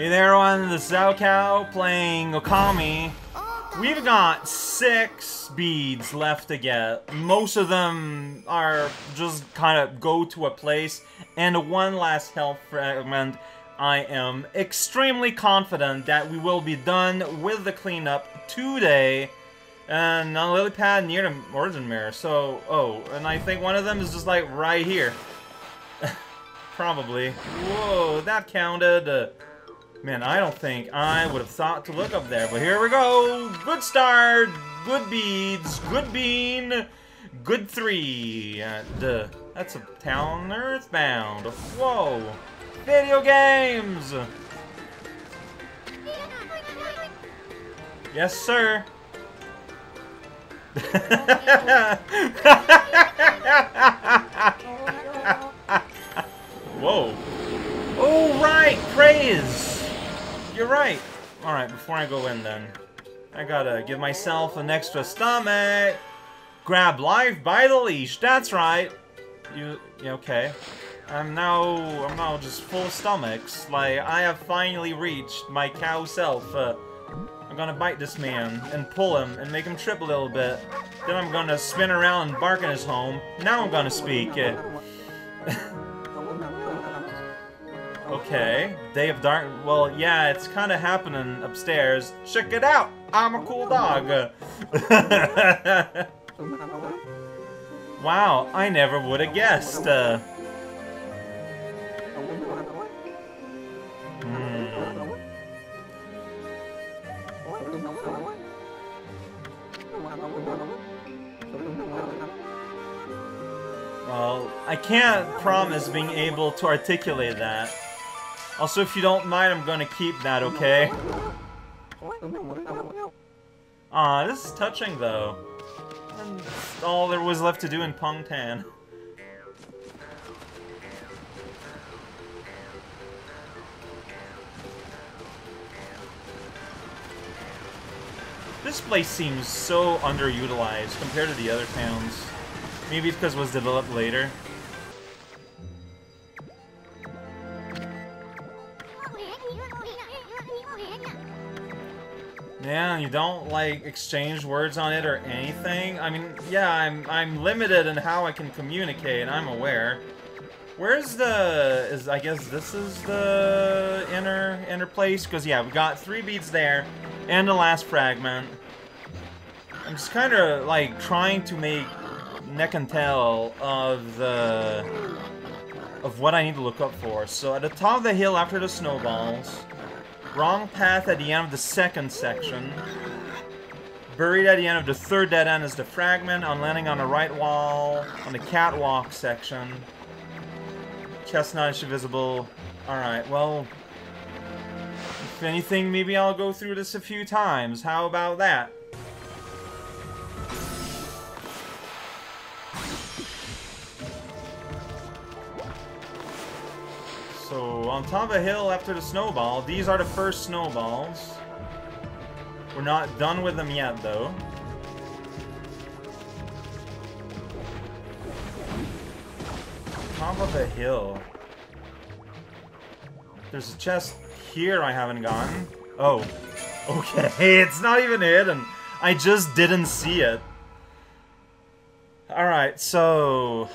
Hey there everyone, this is raocow playing Okami. We've got six beads left to get. Most of them are just kind of go to a place. And one last health fragment. I am extremely confident that we will be done with the cleanup today. And on lily pad near the origin mirror. So, oh, and I think one of them is just like right here. Probably. Whoa, that counted. Man, I don't think I would have thought to look up there. But here we go. Good start. Good beads. Good bean. Good three. And, uh, that's a town earthbound. Whoa. Video games. Yes, sir. Whoa. Oh, right! Praise! You're right. Alright, before I go in then, I gotta give myself an extra stomach. Grab life by the leash, that's right. You, okay? I'm now, I'm now just full stomachs. Like, I have finally reached my cow self. Uh, I'm gonna bite this man and pull him and make him trip a little bit. Then I'm gonna spin around and bark in his home. Now I'm gonna speak. okay, Day of Dark. Well, yeah, it's kind of happening upstairs. Check it out. I'm a cool dog. wow, I never would have guessed. Uh, Well, I can't promise being able to articulate that. Also, if you don't mind, I'm gonna keep that, okay? Aw, this is touching, though. And all there was left to do in Ponc'tan. This place seems so underutilized compared to the other towns. Maybe it's because it was developed later. Yeah, you don't like exchange words on it or anything. I mean, yeah, I'm I'm limited in how I can communicate. I'm aware. Where's the? Is I guess this is the inner inner place because yeah, we got three beads there, and the last fragment. I'm just kind of like trying to make neck and tail of the of what I need to look up for. So at the top of the hill after the snowballs, wrong path at the end of the second section, buried at the end of the third dead end is the fragment on landing on the right wall on the catwalk section. Chestnut is visible. Alright, well, if anything, maybe I'll go through this a few times. How about that? On top of a hill after the snowball, these are the first snowballs. We're not done with them yet, though. Top of a hill. There's a chest here I haven't gotten. Oh. Okay, it's not even hidden. I just didn't see it. Alright, so...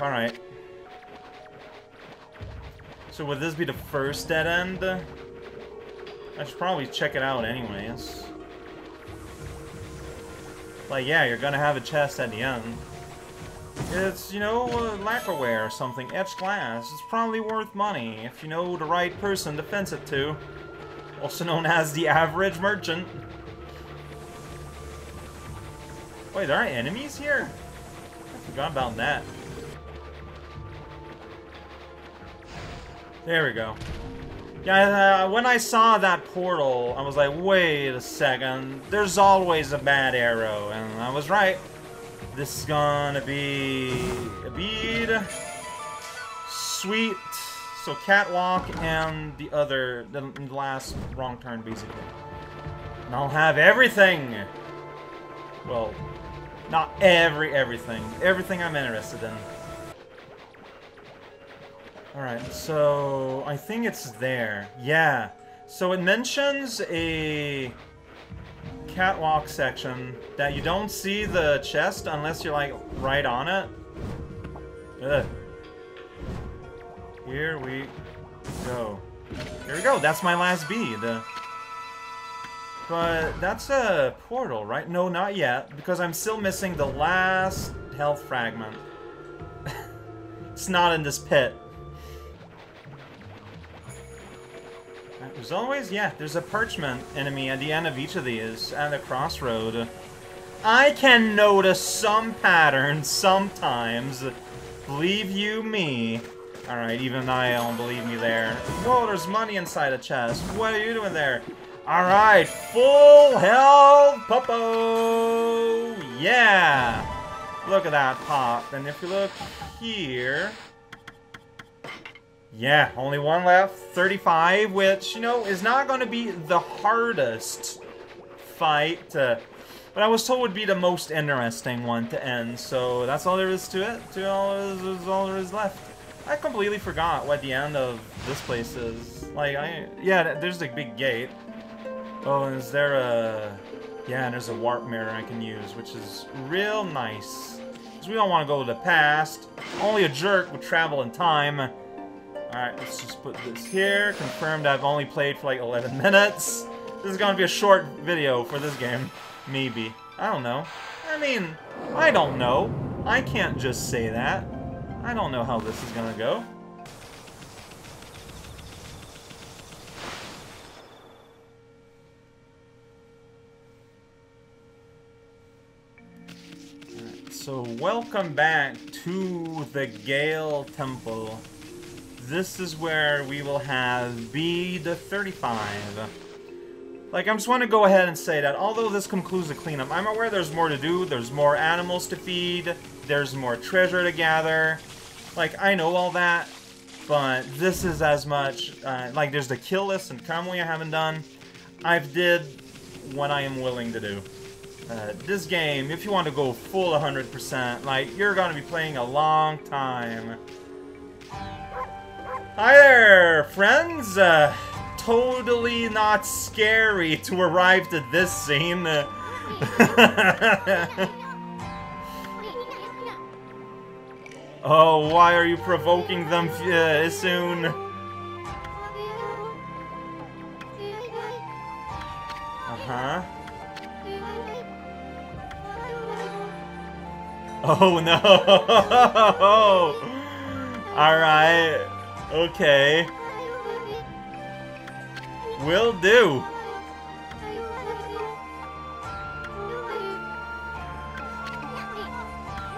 Alright. So would this be the first dead end? I should probably check it out anyways. Like, yeah, you're gonna have a chest at the end. It's, you know, uh, lacquerware or something, etched glass. It's probably worth money if you know the right person to fence it to. Also known as the average merchant. Wait, there are enemies here? I forgot about that. There we go. Yeah, uh, when I saw that portal, I was like, wait a second, there's always a bad arrow, and I was right. This is gonna be a bead. Sweet. So catwalk and the other, the last wrong turn, basically. And I'll have everything! Well, not every everything. Everything I'm interested in. Alright, so I think it's there. Yeah. So it mentions a catwalk section that you don't see the chest unless you're like right on it. Ugh. Here we go. Here we go. That's my last bead. But that's a portal, right? No, not yet, because I'm still missing the last health fragment. it's not in this pit. There's always, yeah, there's a parchment enemy at the end of each of these, at the crossroad. I can notice some patterns sometimes. Believe you me. Alright, even I don't believe me there. Whoa, there's money inside a chest. What are you doing there? Alright, full health Popo! Yeah! Look at that pop. And if you look here... Yeah, only one left. 35, which, you know, is not going to be the hardest fight. but I was told would be the most interesting one to end. So that's all there is to it. To all, is all there is left. I completely forgot what the end of this place is. Like, I... Yeah, there's a big gate. Oh, is there a... Yeah, and there's a warp mirror I can use, which is real nice. Because we don't want to go to the past. Only a jerk would travel in time. Alright, let's just put this here. Confirmed I've only played for like 11 minutes. This is gonna be a short video for this game. Maybe. I don't know. I mean, I don't know. I can't just say that. I don't know how this is gonna go. So welcome back to the Gale Temple. This is where we will have B the 35. Like, I just want to go ahead and say that although this concludes the cleanup, I'm aware there's more to do, there's more animals to feed, there's more treasure to gather, like, I know all that, but this is as much, uh, like, there's the kill list and Kamui I haven't done. I've did what I am willing to do. Uh, this game, if you want to go full 100%, like, you're going to be playing a long time. Hi there, friends! Uh, totally not scary to arrive to this scene. Oh, why are you provoking them uh, soon? Uh-huh. Oh no! Alright. Okay. Will do.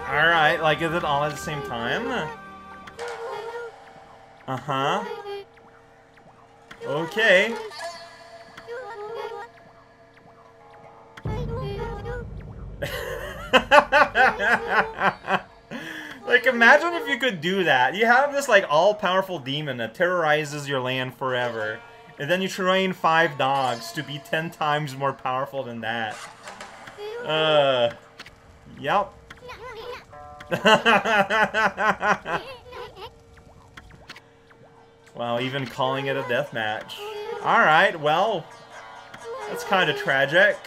Alright, like, is it all at the same time? Uh-huh. Okay. like, imagine if you could do that. You have this, like, all-powerful demon that terrorizes your land forever. And then you train five dogs to be ten times more powerful than that. Uh... Yep. wow, even calling it a death match. Alright, well, that's kind of tragic.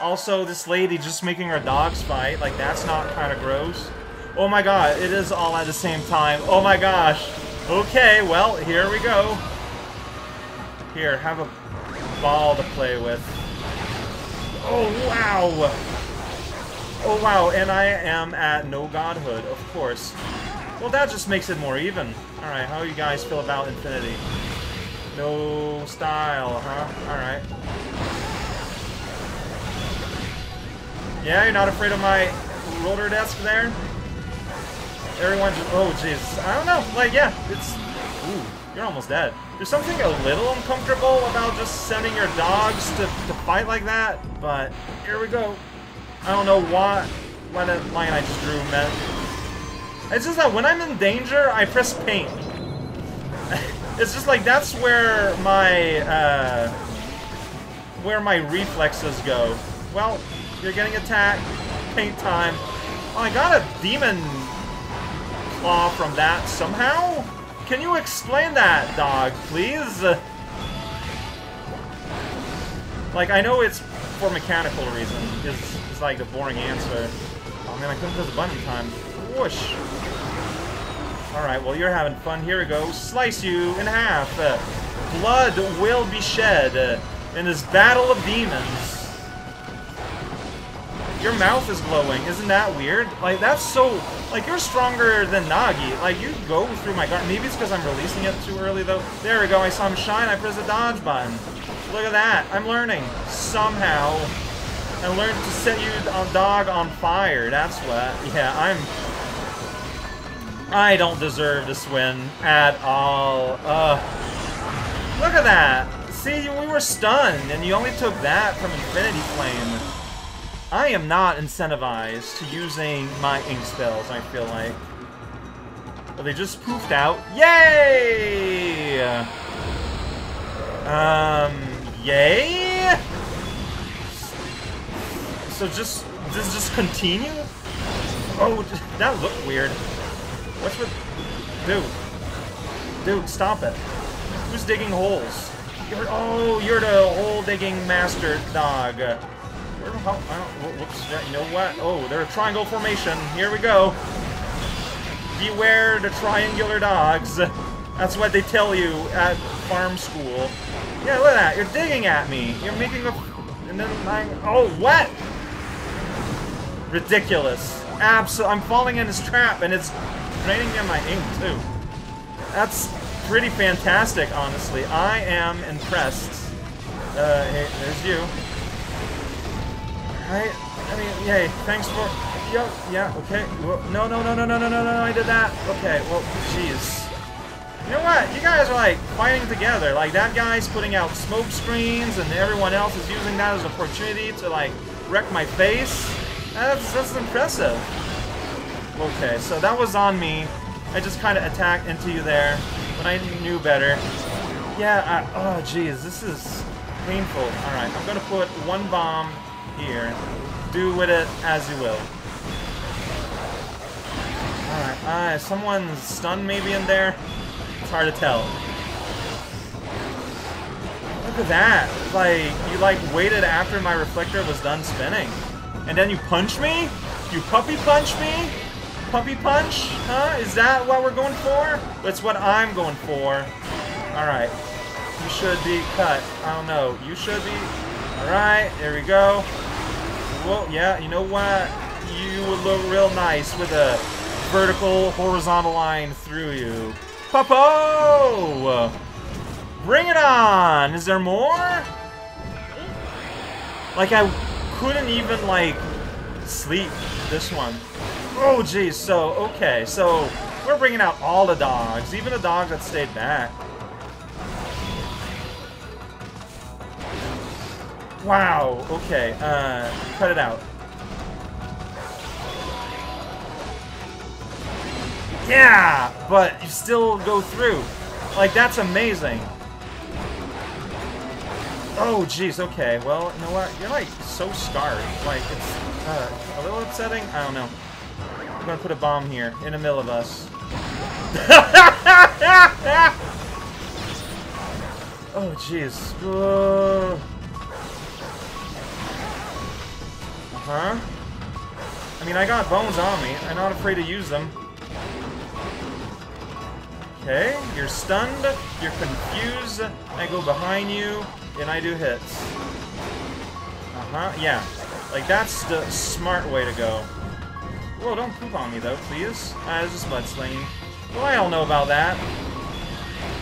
Also, this lady just making her dogs fight, like, that's not kind of gross. Oh my god, it is all at the same time. Oh my gosh. Okay, well, here we go. Here, have a ball to play with. Oh, wow! Oh wow, and I am at no godhood, of course. Well, that just makes it more even. Alright, how you guys feel about Infinity? No style, huh? Alright. Yeah, you're not afraid of my roller desk there? Everyone just... Oh, jeez. I don't know. Like, yeah, it's... Ooh, you're almost dead. There's something a little uncomfortable about just sending your dogs to, to fight like that, but here we go. I don't know why, what that line I just drew meant. It's just that when I'm in danger, I press paint. it's just like, that's where my, uh, where my reflexes go. Well, you're getting attacked. Paint time. Oh, I got a demon claw from that somehow? can you explain that, dog, please? Like, I know it's for mechanical reasons. It's, it's like the boring answer. Oh man, I couldn't press the button time. Whoosh. Alright, well you're having fun. Here we go. Slice you in half. Blood will be shed in this battle of demons. Your mouth is glowing. Isn't that weird? Like, that's so... Like, you're stronger than Nagi. Like, you go through my guard. Maybe it's because I'm releasing it too early, though. There we go. I saw him shine. I pressed the dodge button. Look at that. I'm learning. Somehow. I learned to set you a dog on fire. That's what. Yeah, I'm... I don't deserve this win at all. Uh, look at that. See, we were stunned, and you only took that from Infinity Flame. I am not incentivized to using my ink spells, I feel like. They just poofed out. Yay! Um, yay? So just, does just continue? Oh, that looked weird. What's with... Dude. Dude, stop it. Who's digging holes? You're, oh, you're the hole-digging master dog. How, whoops, you know what? Oh, they're a triangle formation. Here we go. Beware the triangular dogs. That's what they tell you at farm school. Yeah, look at that. You're digging at me. You're making a... And then I... Oh, what? Ridiculous. Absolutely. I'm falling in his trap, and it's draining me my ink, too. That's pretty fantastic, honestly. I am impressed. Uh, hey, there's you. Right? I mean, yay, thanks for... Yo, yeah, okay. Well, no, no, no, no, no, no, no, no, I did that. Okay, well, jeez. You know what? You guys are, like, fighting together. Like, that guy's putting out smoke screens, and everyone else is using that as an opportunity to, like, wreck my face. That's, that's impressive. Okay, so that was on me. I just kind of attacked into you there when I knew better. Yeah, I, oh, jeez, this is painful. Alright, I'm gonna put one bomb here. Do with it as you will. Alright, uh, someone's stunned maybe in there? It's hard to tell. Look at that. Like, you like waited after my reflector was done spinning. And then you punch me? You puppy punch me? Puppy punch? Huh? Is that what we're going for? That's what I'm going for. Alright. You should be cut. I don't know. You should be. Alright, there we go. Well, yeah, you know what? You would look real nice with a vertical, horizontal line through you. Popo! Bring it on! Is there more? Like, I couldn't even, like, sleep this one. Oh, geez. So, okay. So, we're bringing out all the dogs. Even the dogs that stayed back. Wow. Okay. Uh, cut it out. Yeah! But you still go through. Like, that's amazing. Oh, jeez, okay. Well, you know what? You're, like, so scarred. Like, it's uh, a little upsetting. I don't know. I'm gonna put a bomb here, in the middle of us. oh, jeez. Huh? I mean, I got bones on me. I'm not afraid to use them. Okay, you're stunned, you're confused, I go behind you, and I do hits. Uh-huh, yeah. Like, that's the smart way to go. Whoa, don't poop on me, though, please. Ah, it's just mudslinging. Well, I don't know about that.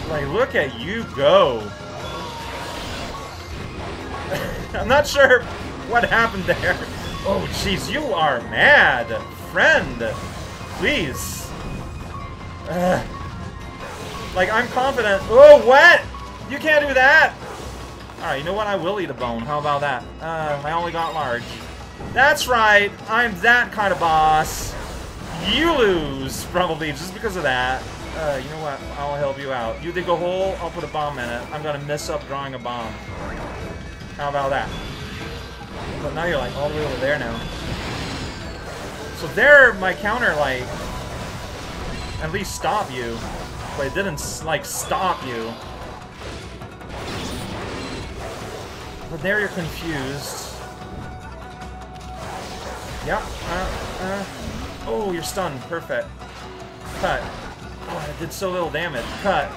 Like, look at you go. I'm not sure what happened there. Oh, jeez, you are mad. Friend, please. Like, I'm confident. Oh, what? You can't do that. Alright, you know what? I will eat a bone. How about that? Uh, I only got large. That's right. I'm that kind of boss. You lose, probably, just because of that. Uh, you know what? I'll help you out. You dig a hole, I'll put a bomb in it. I'm gonna mess up drawing a bomb. How about that? But now you're like all the way over there now. So there, my counter, like, at least stop you. but it didn't, like, stop you. But there you're confused. Yeah, uh, uh. Oh, you're stunned. Perfect. Cut. Oh, it did so little damage. Cut.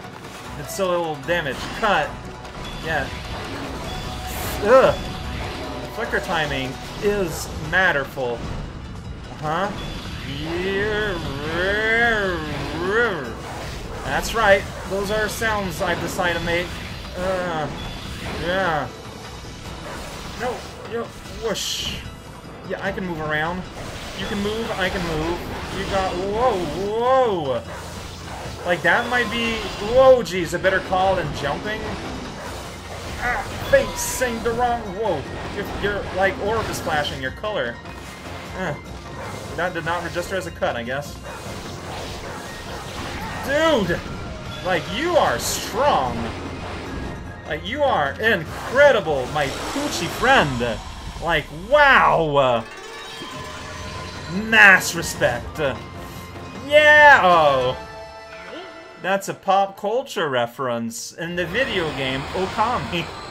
Did so little damage. Cut. Yeah. Ugh. Flicker timing is matterful. Uh-huh. That's right. Those are sounds I've decided to make. Uh, yeah. No, yo, whoosh. Yeah, I can move around. You can move, I can move. You got, whoa, whoa. Like, that might be, whoa, geez, a better call than jumping. Ah, facing the wrong, whoa. You're, you're like, orb is flashing, your color. Eh. That did not register as a cut, I guess. Dude! Like, you are strong. Like, you are incredible, my poochie friend. Like, wow! Mass respect. Yeah! Oh. That's a pop culture reference in the video game Okami.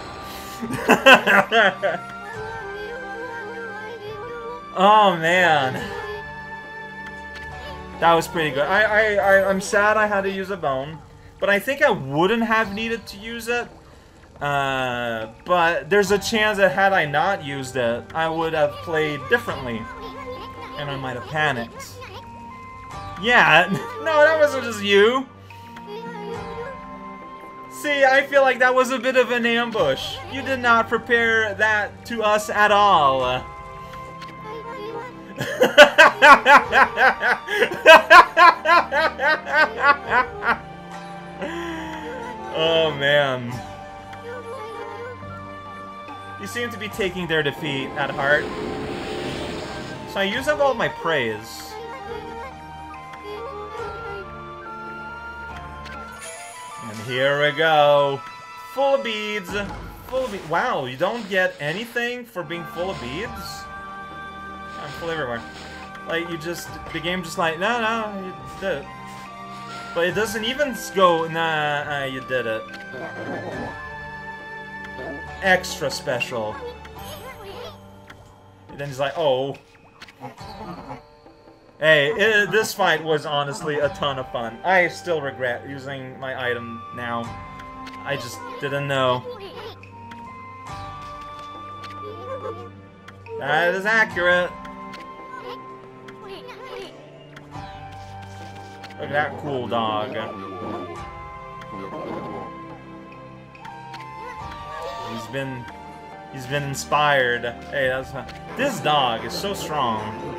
oh, man. That was pretty good. I, I, I, I'm sad I had to use a bone, but I think I wouldn't have needed to use it. Uh, but there's a chance that had I not used it, I would have played differently. And I might have panicked. Yeah, no, that wasn't just you. See, I feel like that was a bit of an ambush. You did not prepare that to us at all. oh man. You seem to be taking their defeat at heart. So I use up all my praise. Here we go. Full of beads. Full of. Wow, you don't get anything for being full of beads? I'm full everywhere. Like, you just, the game just like, no, no, you did it. But it doesn't even go, nah, uh, you did it. Extra special. And then he's like, oh. Hey, it, this fight was honestly a ton of fun. I still regret using my item now. I just didn't know. That is accurate. Look at that cool dog. He's been he's been inspired. Hey, that's this dog is so strong.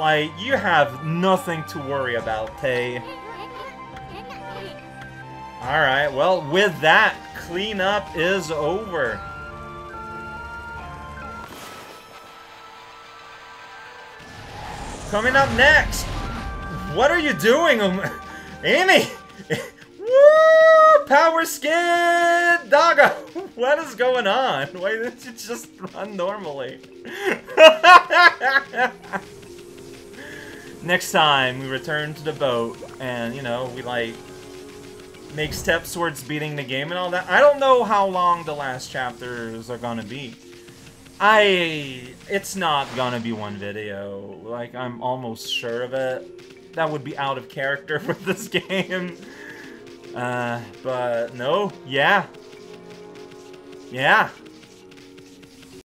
Like you have nothing to worry about, Tay. All right. Well, with that, cleanup is over. Coming up next, what are you doing, um, Amy? Woo! Power skid! Doggo! What is going on? Why didn't you just run normally? Next time, we return to the boat, and, you know, we, like, make steps towards beating the game and all that. I don't know how long the last chapters are gonna be. I... It's not gonna be one video. Like, I'm almost sure of it that would be out of character for this game. Uh, but no, yeah. Yeah.